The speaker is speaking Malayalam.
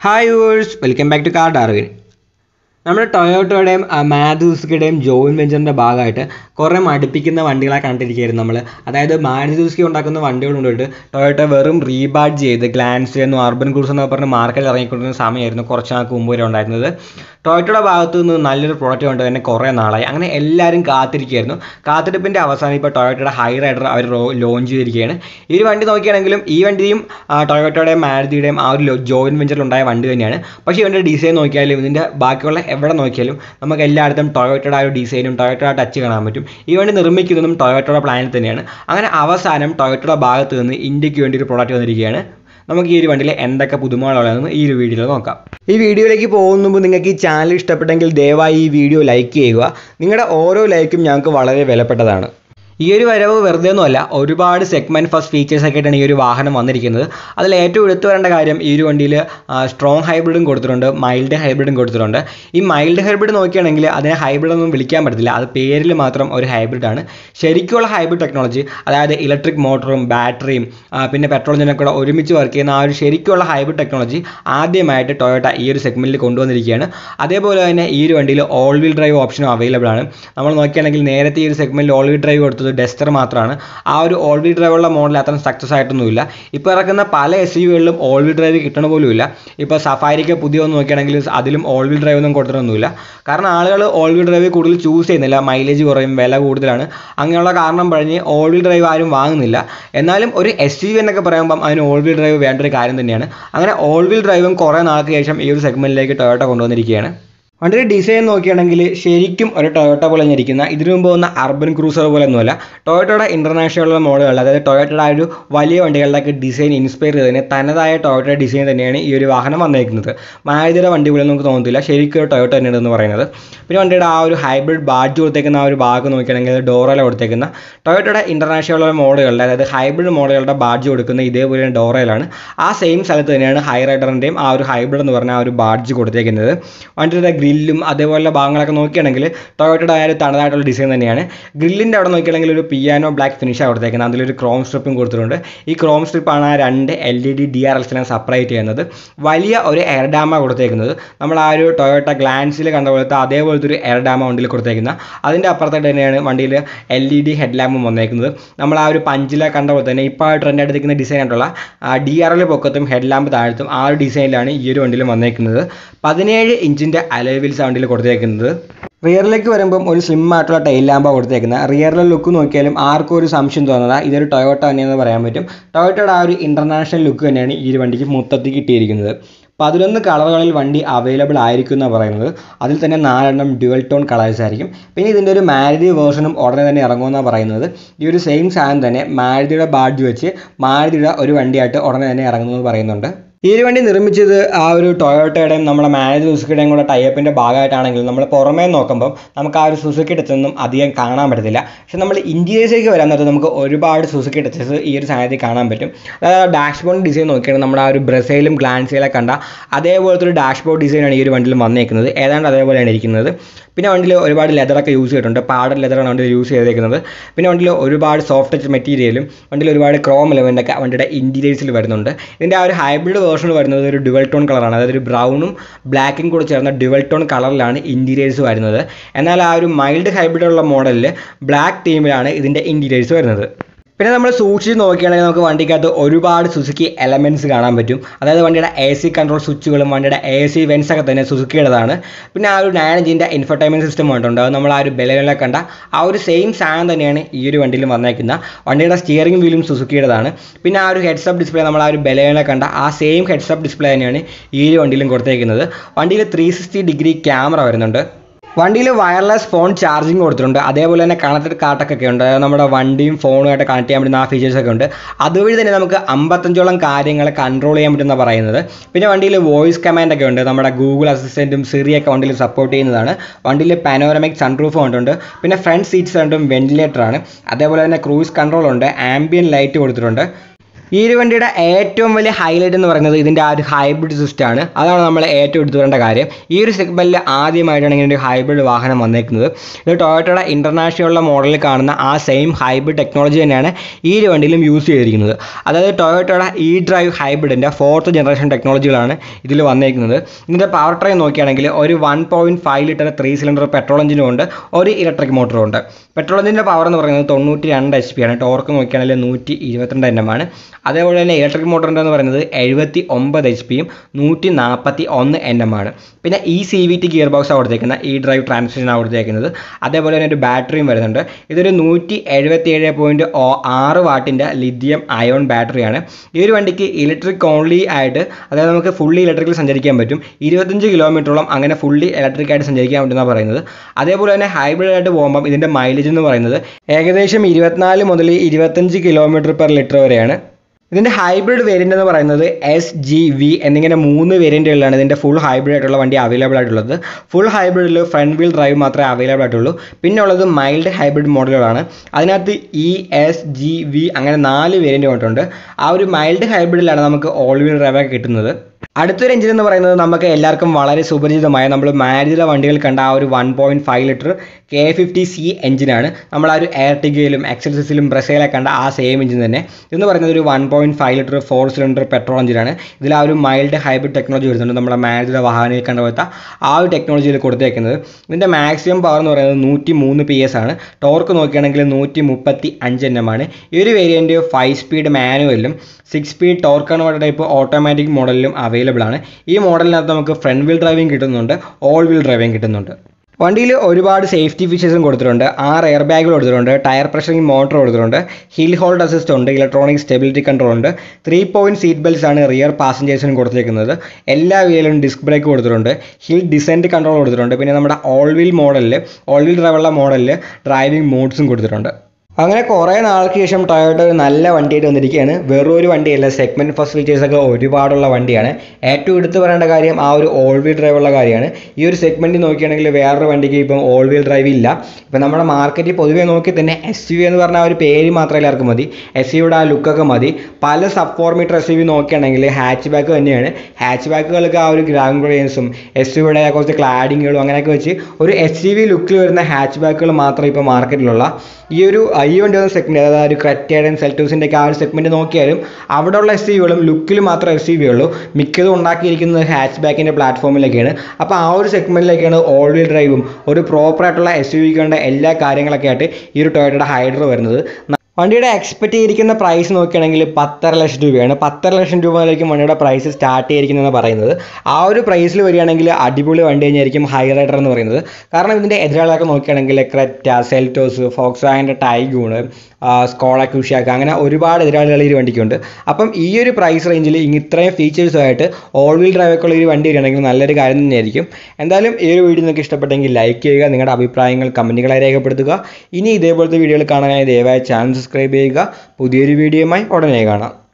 hi verse welcome back to car Darwin നമ്മുടെ ടൊയോട്ടോയുടെയും മാരുതിസുക്കിയുടെയും ജോയിൻ വെഞ്ചറിന്റെ ഭാഗമായിട്ട് കുറേ മടുപ്പിക്കുന്ന വണ്ടികളെ കണ്ടിരിക്കുകയായിരുന്നു നമ്മൾ അതായത് മാരുതി ഉണ്ടാക്കുന്ന വണ്ടികൾ ടൊയോട്ട വെറും റീബാഡ് ചെയ്ത് ഗ്ലാൻസ് എന്നും അർബൻ ക്രൂസ് എന്നൊക്കെ പറഞ്ഞ് മാർക്കറ്റിൽ ഇറങ്ങിക്കൊണ്ടിരുന്ന സമയമായിരുന്നു കുറച്ച് നാൾക്ക് മുമ്പ് വരെ ഉണ്ടായിരുന്നത്. ടൊയോട്ടയുടെ ഭാഗത്തു നിന്ന് നല്ലൊരു പ്രോഡക്റ്റ് കൊണ്ട് തന്നെ കുറേ നാളായി. അങ്ങനെ എല്ലാവരും കാത്തിരിക്കുകയായിരുന്നു. കാത്തിരിപ്പിന്റെ അവസാനം ഇപ്പോൾ ടൊയോട്ടയുടെ ഹൈ റൈഡർ അവർ ലോഞ്ച് ചെയ്തിരിക്കുകയാണ്. ഈ ഒരു വണ്ടി നോക്കിയാണെങ്കിലും ഈ വണ്ടിയും ടൊയോട്ടയുടെയും മാരുതിയുടെയും ആ ഒരു ജോയിൻ വെഞ്ചറിൽ ഉണ്ടായ വണ്ടി തന്നെയാണ്. പക്ഷേ ഇവന്റെ ഡിസൈൻ നോക്കിയാലും ഇതിന്റെ ബാക്കിയുള്ള എവിടെ നോക്കിയാലും നമുക്ക് എല്ലായിടത്തും ടൊയോട്ടയുടെ ആ ഒരു ഡിസൈനും ടൊയോട്ടയുടെ ടച്ച് കാണാൻ പറ്റും. ഈ വണ്ടി നിർമ്മിക്കുന്നതും ടൊയോട്ടയുടെ പ്ലാനിൽ തന്നെയാണ്. അങ്ങനെ അവസാനം ടൊയോട്ടയുടെ ഭാഗത്ത് നിന്ന് ഇന്ത്യയ്ക്ക് വേണ്ടി ഒരു പ്രോഡക്റ്റ് വന്നിരിക്കുകയാണ്. നമുക്ക് ഈ ഒരു വണ്ടിയിൽ എന്തൊക്കെ പുതുമകളുള്ളതെന്ന് ഈ ഒരു വീഡിയോയിൽ നോക്കാം. ഈ വീഡിയോയിലേക്ക് പോകുന്ന മുമ്പ് നിങ്ങൾക്ക് ഈ ചാനൽ ഇഷ്ടപ്പെട്ടെങ്കിൽ ദയവായി ഈ വീഡിയോ ലൈക്ക് ചെയ്യുക. നിങ്ങളുടെ ഓരോ ലൈക്കും ഞങ്ങൾക്ക് വളരെ വിലപ്പെട്ടതാണ്. ഈ ഒരു വരവ് വെറുതെ ഒന്നുമല്ല ഒരുപാട് സെഗ്മെന്റ് ഫസ്റ്റ് ഫീച്ചേഴ്സ് ഒക്കെ ആയിട്ടാണ് ഈ ഒരു വാഹനം വന്നിരിക്കുന്നത്. അതിൽ ഏറ്റവും എടുത്തു വരേണ്ട കാര്യം ഈ ഒരു വണ്ടിയിൽ സ്ട്രോങ് ഹൈബ്രിഡും കൊടുത്തിട്ടുണ്ട് മൈൽഡ് ഹൈബ്രിഡും കൊടുത്തിട്ടുണ്ട്. ഈ മൈൽഡ് ഹൈബ്രിഡ് നോക്കുകയാണെങ്കിൽ അതിനെ ഹൈബ്രിഡ് ഒന്നും വിളിക്കാൻ പറ്റത്തില്ല. അത് പേരിൽ മാത്രം ഒരു ഹൈബ്രിഡാണ് ശരിക്കുള്ള ഹൈബ്രിഡ് ടെക്നോളജി അതായത് ഇലക്ട്രിക് മോട്ടറും ബാറ്ററിയും പിന്നെ പെട്രോൾ എഞ്ചിനൊക്കെ കൂടെ ഒരുമിച്ച് വർക്ക് ചെയ്യുന്ന ആ ഒരു ശരിക്കുള്ള ഹൈബ്രിഡ് ടെക്നോളജി ആദ്യമായിട്ട് ടൊയോട്ട ഈ ഒരു സെഗ്മെന്റിൽ കൊണ്ടുവന്നിരിക്കുകയാണ്. അതേപോലെ തന്നെ ഈ ഒരു വണ്ടിയിൽ ഓൾ വീൽ ഡ്രൈവ് ഓപ്ഷനും അവൈലബിൾ ആണ്. നമ്മൾ നോക്കുകയാണെങ്കിൽ നേരത്തെ ഈ ഒരു സെഗ്മെന്റിൽ ഓൾ വീൽ ഡ്രൈവ് കൊടുത്തത് ഡെസ്റ്റർ മാത്രമാണ് ആ ഒരു ഓൾ വീൽ ഡ്രൈവുള്ള മോഡൽ അത്ര സക്സസ് ആയിട്ടൊന്നുമില്ല. ഇപ്പോൾ ഇറക്കുന്ന പല എസ് യു വികളിലും ഓൾ വീൽ ഡ്രൈവ് കിട്ടണ പോലുമില്ല. ഇപ്പോൾ സഫാരിക്ക് പുതിയ ഒന്ന് നോക്കുകയാണെങ്കിൽ അതിലും ഓൾ വീൽ ഡ്രൈവ് ഒന്നും കൊടുത്തിട്ടൊന്നുമില്ല. കാരണം ആളുകൾ ഓൾ വീൽ ഡ്രൈവ് കൂടുതൽ ചൂസ് ചെയ്യുന്നില്ല. മൈലേജ് കുറയും വില കൂടുതലാണ്. അങ്ങനെയുള്ള കാരണം പറഞ്ഞ് ഓൾ വീൽ ഡ്രൈവ് ആരും വാങ്ങുന്നില്ല. എന്നാലും ഒരു എസ് യു എന്നൊക്കെ പറയുമ്പം അതിന് ഓൾ വീൽ ഡ്രൈവ് വേണ്ട ഒരു കാര്യം തന്നെയാണ്. അങ്ങനെ ഓൾ വീൽ ഡ്രൈവും കുറേ നാൾക്ക് ശേഷം ഈ ഒരു സെഗ്മെന്റിലേക്ക് ടൊയോട്ട കൊണ്ടുവന്നിരിക്കുകയാണ്. വണ്ടിയുടെ ഡിസൈൻ നോക്കുകയാണെങ്കിൽ ശരിക്കും ഒരു ടൊയോട്ട പോലെ ഇരിക്കുന്ന ഇതിനു മുമ്പ് വന്ന അർബൻ ക്രൂസർ പോലെ ഒന്നുമല്ല ടൊയോട്ടയുടെ ഇന്റർനാഷണൽ മോഡലുകൾ അതായത് ടൊയോട്ടയുടെ ആ ഒരു വലിയ വണ്ടികളിലൊക്കെ ഡിസൈൻ ഇൻസ്പയർ ചെയ്തതിന് തനതായ ടൊയോട്ട ഡിസൈൻ തന്നെയാണ് ഈ ഒരു വാഹനം വന്നേക്കുന്നത്. മാരുതിയുടെ വണ്ടി പോലെ നമുക്ക് തോന്നുന്നില്ല ശരിക്കും ഒരു ടൊയോട്ട തന്നെയാണ് എന്ന് പറയുന്നത്. പിന്നെ വണ്ടിയുടെ ആ ഒരു ഹൈബ്രിഡ് ബാഡ്ജ് കൊടുത്തേക്കുന്ന ആ ഒരു ഭാഗം നോക്കുകയാണെങ്കിൽ ഡോറയിൽ കൊടുത്തേക്കുന്ന. ടൊയോട്ടയുടെ ഇന്റർനാഷണൽ മോഡലുകളുടെ അതായത് ഹൈബ്രിഡ് മോഡലുകളുടെ ബാഡ്ജ് കൊടുക്കുന്ന ഇതേപോലെ ഡോറയിലാണ് ആ സെയിം സ്ഥലത്ത് തന്നെയാണ് ഹൈ റൈഡറിന്റെയും ആ ഒരു ഹൈബ്രിഡ് എന്ന് പറഞ്ഞ ആ ഒരു ബാഡ്ജ് കൊടുത്തേക്കുന്നത്. വണ്ടിയുടെ ഗ്രില്ലും അതേപോലെ ഭാഗങ്ങളൊക്കെ നോക്കുകയാണെങ്കിൽ ടൊയോട്ടയുടെ ആ ഒരു തനതായിട്ടുള്ള ഡിസൈൻ തന്നെയാണ്. ഗ്രില്ലിന്റെ അവിടെ നോക്കുകയാണെങ്കിൽ ഒരു പിയാനോ ബ്ലാക്ക് ഫിനിഷ് കൊടുത്തേക്കുന്നത്. അതിലൊരു ക്രോം സ്ട്രിപ്പും കൊടുത്തിട്ടുണ്ട്. ഈ ക്രോം സ്ട്രിപ്പാണ് ആ രണ്ട് L E D D R എൽസിനെ separate ചെയ്യുന്നത്. വലിയ ഒരു എയർ കൊടുത്തേക്കുന്നത്. നമ്മൾ ആ ഒരു ടൊയോട്ട ഗ്ലാൻസിൽ കണ്ട പോലത്തെ അതേപോലത്തെ ഒരു എയർ ഡാമ വണ്ടിയിൽ കൊടുത്തേക്കുന്ന അതിന്റെ അപ്പുറത്തായിട്ട് തന്നെയാണ് വണ്ടിയിൽ എൽ ഇ ഡി ഹെഡ് ലാമ്പും വന്നേക്കുന്നത്. നമ്മൾ ആ ഒരു പഞ്ചിലെ കണ്ട പോലെ തന്നെ ഇപ്പോൾ ട്രെൻഡ് എടുത്തിരിക്കുന്ന ഡിസൈൻ ആയിട്ടുള്ള ഡി ആർ എൽ പൊക്കത്തും ഹെഡ് ലാമ്പ് താഴത്തും ആ ഒരു ഡിസൈനിലാണ് ഈ ഒരു വണ്ടിയിൽ വന്നേക്കുന്നത്. പതിനേഴ് ഇഞ്ചിന്റെ അലോവിൽസ് വണ്ടിയിൽ കൊടുത്തേക്കുന്നത്. റിയറിലേക്ക് വരുമ്പം ഒരു സ്ലിം ആയിട്ടുള്ള ടൈൽ ലാമ്പാണ് കൊടുത്തേക്കുന്നത്. റിയറിലെ ലുക്ക് നോക്കിയാലും ആർക്കും ഒരു സംശയം തോന്നുന്നത് ഇതൊരു ടൊയോട്ട തന്നെയെന്ന് പറയാൻ പറ്റും. ടൊയോട്ടയുടെ ആ ഒരു ഇന്റർനാഷണൽ ലുക്ക് തന്നെയാണ് ഈ ഒരു വണ്ടിക്ക് മൊത്തത്തിൽ കിട്ടിയിരിക്കുന്നത്. പതിനൊന്ന് കളറുകളിൽ വണ്ടി അവൈലബിൾ ആയിരിക്കും എന്ന് പറയുന്നത്. അതിൽ തന്നെ നാലെണ്ണം ഡ്യുവൽ ടോൺ കളേഴ്സ് ആയിരിക്കും. പിന്നെ ഇതിന്റെ ഒരു മാരുതി വേർഷനും ഉടനെ തന്നെ ഇറങ്ങുമെന്നാണ് പറയുന്നത്. ഈ ഒരു സെയിം സാധനം തന്നെ മാരുതിയുടെ ബാഡ്ജ് വെച്ച് മാരുതിയുടെ ഒരു വണ്ടിയായിട്ട് ഉടനെ തന്നെ ഇറങ്ങുമെന്ന് പറയുന്നുണ്ട്. ഈ ഒരു വണ്ടി നിർമ്മിച്ചത് ആ ഒരു ടൊയോട്ടയുടെയും നമ്മുടെ മാരുതി സുസുക്കിയുടെയും കൂടെ ടൈപ്പിന്റെ ഭാഗമായിട്ടാണെങ്കിലും നമ്മൾ പുറമേ നോക്കുമ്പോൾ നമുക്ക് ആ ഒരു സുസുക്കി ടച്ചൊന്നും അധികം കാണാൻ പറ്റത്തില്ല. പക്ഷെ നമ്മൾ ഇന്ത്യയിലേക്ക് വരാൻ നേരത്ത് നമുക്ക് ഒരുപാട് സുസുക്കി ടച്ചസ് ഈ ഒരു സാധനത്തിൽ കാണാൻ പറ്റും. അതായത് ഡാഷ് ബോർഡ് ഡിസൈൻ നോക്കിയാൽ നമ്മുടെ ആ ഒരു ബ്രസയിലും ഗ്ലാൻസിലൊക്കെ കണ്ട അതേപോലത്തെ ഒരു ഡാഷ് ബോർഡ് ഡിസൈനാണ് ഈ ഒരു വണ്ടിയിൽ വന്നേക്കുന്നത്. ഏതാണ്ട് അതേപോലെയാണ് ഇരിക്കുന്നത്. പിന്നെ വണ്ടിയിൽ ഒരുപാട് ലെതറൊക്കെ യൂസ് ചെയ്തിട്ടുണ്ട്. പാഡഡ് ലെതറാണ് വണ്ടിയിൽ യൂസ് ചെയ്തേക്കുന്നത്. പിന്നെ വണ്ടിയിൽ ഒരുപാട് സോഫ്റ്റ് ടച്ച് മെറ്റീരിയലും വണ്ടിയിൽ ഒരുപാട് ക്രോം എലമെന്റൊക്കെ വണ്ടിയുടെ ഇന്റീരിയേഴ്സിൽ വരുന്നുണ്ട്. ഇതിന്റെ ആ ഒരു ഹൈബ്രിഡ് വേർഷൻ വരുന്നത് ഒരു ഡുവൽ ടോൺ കളറാണ് അതായത് ഒരു ബ്രൗണും ബ്ലാക്കും കൂടെ ചേർന്ന ഡുവൽ ടോൺ കളറിലാണ് ഇന്റീരിയേഴ്സ് വരുന്നത്. എന്നാൽ ആ ഒരു മൈൽഡ് ഹൈബ്രിഡുള്ള മോഡലിൽ ബ്ലാക്ക് തീമിലാണ് ഇതിന്റെ ഇന്റീരിയേഴ്സ് വരുന്നത്. പിന്നെ നമ്മൾ സൂക്ഷിച്ച് നോക്കുകയാണെങ്കിൽ നമുക്ക് വണ്ടിക്കകത്ത് ഒരുപാട് സുസുക്കി എലമെന്റ്സ് കാണാൻ പറ്റും. അതായത് വണ്ടിയുടെ എ സി കൺട്രോൾ സ്വിച്ചുകളും വണ്ടിയുടെ എ സി വെൻസ് ഒക്കെ തന്നെ സുസുക്കിയുടേതാണ് പിന്നെ ആ ഒരു നയൻ ഇഞ്ചിന്റെ ഇൻഫർടൈൻമെന്റ് സിസ്റ്റം ഉണ്ട് അത് നമ്മൾ ആ ഒരു ബെലയിലെ കണ്ട ആ ഒരു സെയിം സാധനം തന്നെയാണ് ഈ ഒരു വണ്ടിയിൽ വന്നേക്കുന്നത്. വണ്ടിയുടെ സ്റ്റിയറിംഗ് വീലും സുസുക്കിയുടേതാണ് പിന്നെ ആ ഒരു ഹെഡ്സപ്പ് ഡിസ്പ്ലേ നമ്മൾ ആ ഒരു ബെലയിലെ കണ്ട ആ സെയിം ഹെഡ്സപ്പ് ഡിസ്പ്ലേ തന്നെയാണ് ഈ ഒരു വണ്ടിയിലും കൊടുത്തേക്കുന്നത്. വണ്ടിയിൽ ത്രീ സിക്സ്റ്റി ഡിഗ്രി ക്യാമറ വരുന്നുണ്ട്. വണ്ടിയിൽ വയർലെസ് ഫോൺ ചാർജിങ് കൊടുത്തിട്ടുണ്ട്. അതേപോലെ തന്നെ കണക്റ്റഡ് കാർട്ടൊക്കെ ഉണ്ട്. നമ്മുടെ വണ്ടിയും ഫോണുമായിട്ട് കണക്ട് ചെയ്യാൻ പറ്റുന്ന ആ ഫീച്ചേഴ്സൊക്കെ ഉണ്ട്. അതുവഴി തന്നെ നമുക്ക് അമ്പത്തഞ്ചോളം കാര്യങ്ങൾ കൺട്രോൾ ചെയ്യാൻ പറ്റുന്ന പറയുന്നത്. പിന്നെ വണ്ടിയിൽ വോയിസ് കമാൻഡ് ഒക്കെ ഉണ്ട്. നമ്മുടെ ഗൂഗിൾ അസിസ്റ്റന്റും സിറിയൊക്കെ വണ്ടിയിൽ സപ്പോർട്ട് ചെയ്യുന്നതാണ്. വണ്ടിയിൽ പാനോറമിക് സൺറൂഫ് ഉണ്ട്. പിന്നെ ഫ്രണ്ട് സീറ്റ്സ് രണ്ടും വെന്റിലേറ്ററാണ് അതേപോലെ തന്നെ ക്രൂയിസ് കൺട്രോൾ ഉണ്ട്. ആംബിയൻ ലൈറ്റ് കൊടുത്തിട്ടുണ്ട്. ഈ ഒരു വണ്ടിയുടെ ഏറ്റവും വലിയ ഹൈലൈറ്റ് എന്ന് പറയുന്നത് ഇതിന്റെ ആ ഒരു ഹൈബ്രിഡ് സിസ്റ്റമാണ് അതാണ് നമ്മൾ ഏറ്റവും എടുത്തു വരേണ്ട കാര്യം. ഈ ഒരു സെഗ്മെന്റിൽ ആദ്യമായിട്ടാണ് ഇങ്ങനെ ഒരു ഹൈബ്രിഡ് വാഹനം വന്നേക്കുന്നത്. ഇത് ടൊയോട്ടയുടെ ഇന്റർനാഷണലുള്ള മോഡലിൽ കാണുന്ന ആ സെയിം ഹൈബ്രിഡ് ടെക്നോളജി തന്നെയാണ് ഈ ഒരു വണ്ടിയിലും യൂസ് ചെയ്തിരിക്കുന്നത്. അതായത് ടൊയോട്ടയുടെ ഇ ഡ്രൈവ് ഹൈബ്രിഡിന്റെ ഫോർത്ത് ജനറേഷൻ ടെക്നോളജികളാണ് ഇതിൽ വന്നേക്കുന്നത്. ഇതിന്റെ പവർ ട്രെയിൻ നോക്കുകയാണെങ്കിൽ ഒരു one point five litre three cylinder petrol എഞ്ചിനും ഉണ്ട് ഒരു ഇലക്ട്രിക് മോട്ടറും ഉണ്ട്. പെട്രോൾ എഞ്ചിന്റെ പവർ എന്ന് പറയുന്നത് തൊണ്ണൂറ്റി രണ്ട് എച്ച് പി ആണ്. ടോർക്ക് നോക്കിയാണെങ്കിൽ നൂറ്റി ഇരുപത്തിരണ്ട് എണ്ണമാണ് അതേപോലെ തന്നെ ഇലക്ട്രിക് മോട്ടറിന്റെ എന്ന് പറയുന്നത് എഴുപത്തി ഒമ്പത് എച്ച് പിയും നൂറ്റി നാൽപ്പത്തി ഒന്ന് എൻ എം ആണ്. പിന്നെ ഈ C V T gear box കൊടുത്തേക്കുന്നത്. ഈ ഡ്രൈവ് ട്രാൻസ്മിഷൻ കൊടുത്തേക്കുന്നത്. അതേപോലെ തന്നെ ഒരു ബാറ്ററിയും വരുന്നുണ്ട്. ഇതൊരു നൂറ്റി എഴുപത്തി ഏഴ് പോയിന്റ് ആറ് വാട്ടിന്റെ ലിഥിയം അയോൺ ബാറ്ററിയാണ് ഈ ഒരു വണ്ടിക്ക് ഇലക്ട്രിക് ഓൺലി ആയിട്ട് അതായത് നമുക്ക് ഫുള്ളി ഇലക്ട്രിക്കിൽ സഞ്ചരിക്കാൻ പറ്റും. ഇരുപത്തഞ്ച് കിലോമീറ്ററോളം അങ്ങനെ ഫുള്ളി ഇലക്ട്രിക് ആയിട്ട് സഞ്ചരിക്കാൻ പറ്റുമെന്നാണ് പറയുന്നത്. അതേപോലെ തന്നെ ഹൈബ്രിഡ് ആയിട്ട് പോകുമ്പം ഇതിന്റെ മൈലേജ് എന്ന് പറയുന്നത് ഏകദേശം ഇരുപത്തിനാല് മുതൽ ഇരുപത്തഞ്ച് കിലോമീറ്റർ പെർ ലിറ്റർ വരെയാണ്. ഇതിന്റെ ഹൈബ്രിഡ് വേരിയന്റ് എന്ന് പറയുന്നത് എസ് ജി വി എന്നിങ്ങനെ മൂന്ന് വേരിയന്റുകളിലാണ് ഇതിന്റെ ഫുൾ ഹൈബ്രിഡ് ആയിട്ടുള്ള വണ്ടി അവൈലബിൾ ആയിട്ടുള്ളത്. ഫുൾ ഹൈബ്രിഡിൽ ഫ്രണ്ട് വീൽ ഡ്രൈവ് മാത്രമേ അവൈലബിൾ ആയിട്ടുള്ളൂ. പിന്നെ ഉള്ളത് മൈൽഡ് ഹൈബ്രിഡ് മോഡലുകളാണ് അതിനകത്ത് ഇ എസ് ജി വി അങ്ങനെ നാല് വേരിയന്റ് കൊണ്ടുണ്ട് ആ ഒരു മൈൽഡ് ഹൈബ്രിഡിലാണ് നമുക്ക് ഓൾ വീൽ ഡ്രൈവ് കിട്ടുന്നത്. അടുത്തൊരു എഞ്ചിൻ എന്ന് പറയുന്നത് നമുക്ക് എല്ലാവർക്കും വളരെ സുപരിചിതമായ നമ്മൾ മാരുതിയിലെ വണ്ടികൾ കണ്ട ആ ഒരു one point five litre K fifty C എഞ്ചിനാണ് നമ്മൾ ആ ഒരു എയർട്ടിഗയിലും എക്സൽസിലും ബ്രസയിലൊക്കെ കണ്ട ആ സെയിം എഞ്ചിൻ തന്നെ. ഇതെന്ന് പറയുന്നത് ഒരു one point five litre four cylinder petrol എഞ്ചിനാണ് ഇതിൽ ആ ഒരു മൈൽഡ് ഹൈബ്രിഡ് ടെക്നോളജി വരുന്നുണ്ട് നമ്മുടെ മാരുതിയുടെ വാഹനങ്ങളിൽ കണ്ട പോലത്തെ ആ ഒരു ടെക്നോളജിയിൽ കൊടുത്തേക്കുന്നത്. ഇതിന്റെ മാക്സിമം പവർ എന്ന് പറയുന്നത് നൂറ്റി മൂന്ന് പി എസ് ആണ്. ടോർക്ക് നോക്കുകയാണെങ്കിൽ നൂറ്റി മുപ്പത്തി അഞ്ച് എൻ എം ആണ്. ഈ ഒരു variant five speed മാനുവലിലും six speed torque converter type automatic മോഡലിലും available ആണ്. ഈ മോഡലിനകത്ത് നമുക്ക് ഫ്രണ്ട് വീൽ ഡ്രൈവിംഗ് കിട്ടുന്നുണ്ട് ഓൾ വീൽ ഡ്രൈവിംഗ് കിട്ടുന്നുണ്ട്. വണ്ടിയിൽ ഒരുപാട് സേഫ്റ്റി ഫീച്ചേഴ്സും കൊടുത്തിട്ടുണ്ട്. ആറ് എയർ ബാഗുകൾ കൊടുത്തിട്ടുണ്ട് ടയർ പ്രഷറിംഗ് മോട്ടർ കൊടുത്തിട്ടുണ്ട് ഹിൽ ഹോൾഡ് അസിസ്റ്റ് ഉണ്ട് ഇലക്ട്രോണിക് സ്റ്റെബിലിറ്റി കൺട്രോൾ ഉണ്ട് ത്രീ പോയിന്റ് സീറ്റ് ബെൽറ്റ്സ് ആണ് റിയർ പാസഞ്ചേഴ്സിനും കൊടുത്തിരിക്കുന്നത്. എല്ലാ വീലിലും ഡിസ്ക് ബ്രേക്ക് കൊടുത്തിട്ടുണ്ട് ഹിൽ ഡിസെന്റ് കൺട്രോൾ കൊടുത്തിട്ടുണ്ട് പിന്നെ നമ്മുടെ ഓൾ വീൽ മോഡലിൽ ഓൾ വീൽ ഡ്രൈവുള്ള മോഡലിൽ ഡ്രൈവിംഗ് മോഡ്സും കൊടുത്തിട്ടുണ്ട്. അങ്ങനെ കുറേ നാൾക്ക് ശേഷം ടൊയോട്ട ഒരു നല്ല വണ്ടിയായിട്ട് വന്നിരിക്കുകയാണ്. വെറൊരു വണ്ടിയല്ല സെഗ്മെന്റ് ഫെസിലിറ്റീസ് ഒക്കെ ഒരുപാടുള്ള വണ്ടിയാണ്. ഏറ്റവും എടുത്തു പറയേണ്ട കാര്യം ആ ഒരു ഓൾ വീൽ ഡ്രൈവ് ഉള്ള കാര്യമാണ്. ഈ ഒരു സെഗ്മെന്റ് നോക്കുകയാണെങ്കിൽ വേറൊരു വണ്ടിക്ക് ഇപ്പം ഓൾ വീൽ ഡ്രൈവ് ഇല്ല. ഇപ്പം നമ്മുടെ മാർക്കറ്റിൽ പൊതുവേ നോക്കി തന്നെ എസ് യു എന്ന് പറഞ്ഞ ഒരു പേര് മാത്രമേ എല്ലാവർക്കും മതി. എസ് യുടെ ആ ലുക്കൊക്കെ മതി. പല sub four metre S U നോക്കുകയാണെങ്കിൽ ഹാച്ച് ബാക്ക് തന്നെയാണ്. ഹാച്ച് ബാക്കുകൾക്ക് ആ ഒരു ഗ്രൗണ്ട് ക്ലിയൻസും എസ് യുടെ കുറച്ച് ക്ലാഡിങ്ങുകളും അങ്ങനെയൊക്കെ വെച്ച് ഒരു എസ് യു വി ലുക്കിൽ വരുന്ന ഹാച്ച് ബാക്കുകൾ മാത്രമേ ഇപ്പോൾ മാർക്കറ്റിലുള്ള ഈ ഒരു ഈ വണ്ടി വന്ന സെഗ്മെന്റ് അതായത് ക്രെറ്റയുടെയും സെൽറ്റോസിന്റെ ഒക്കെ ആ ഒരു സെഗ്മെന്റ് നോക്കിയാലും അവിടെയുള്ള എസ് യുകളും ലുക്കിൽ മാത്രം എസ് യു ഉള്ളൂ മിക്കതും ഉണ്ടാക്കിയിരിക്കുന്നത് ഹാച്ച് ബാക്കിന്റെ പ്ലാറ്റ്ഫോമിലൊക്കെയാണ് അപ്പോൾ ആ ഒരു സെഗ്മെന്റിലേക്കാണ് ഓൾ വീൽ ഡ്രൈവും ഒരു പ്രോപ്പറായിട്ടുള്ള എസ് യു വിക്കേണ്ട എല്ലാ കാര്യങ്ങളൊക്കെ ആയിട്ട് ഈ ഒരു ടൊയോട്ടയുടെ ഹൈഡർ വരുന്നത്. വണ്ടിയുടെ എക്സ്പെക്ട് ചെയ്തിരിക്കുന്ന പ്രൈസ് നോക്കുകയാണെങ്കിൽ പത്തര ലക്ഷം രൂപയാണ്. പത്തര ലക്ഷം രൂപ വണ്ടിയുടെ പ്രൈസ് സ്റ്റാർട്ട് ചെയ്തിരിക്കുന്നതെന്ന് പറയുന്നത്. ആ ഒരു പ്രൈസിൽ വരികയാണെങ്കിൽ അടിപൊളി വണ്ടി തന്നെയായിരിക്കും ഹൈ റൈഡർ എന്ന് പറയുന്നത്. കാരണം ഇതിന്റെ എതിരാളികളൊക്കെ നോക്കുകയാണെങ്കിൽ ക്രെറ്റ സെൽറ്റോസ് ഫോക്സ് വാഗന്റെ ടൈഗൂണ് സ്കോള ക്യൂഷിയാക്ക അങ്ങനെ ഒരുപാട് എതിരാളികൾ ഈ വണ്ടിക്കുണ്ട്. അപ്പം ഈ ഒരു പ്രൈസ് റേഞ്ചിൽ ഇത്രയും ഫീച്ചേഴ്സുമായിട്ട് ഓൾ വീൽ ഡ്രൈവ് ഉള്ള ഒരു വണ്ടി വരികയാണെങ്കിൽ നല്ലൊരു കാര്യം തന്നെയായിരിക്കും. എന്തായാലും ഈ ഒരു വീഡിയോ നിങ്ങൾക്ക് ഇഷ്ടപ്പെട്ടെങ്കിൽ ലൈക്ക് ചെയ്യുക നിങ്ങളുടെ അഭിപ്രായങ്ങൾ കമന്റുകളായി രേഖപ്പെടുത്തുക. ഇനി ഇതേപോലത്തെ വീഡിയോകൾ കാണാനായി ദയവായി ചാനൽ സബ്സ്ക്രൈബ് ചെയ്യുക. പുതിയൊരു വീഡിയോയുമായി ഉടനെ കാണാം.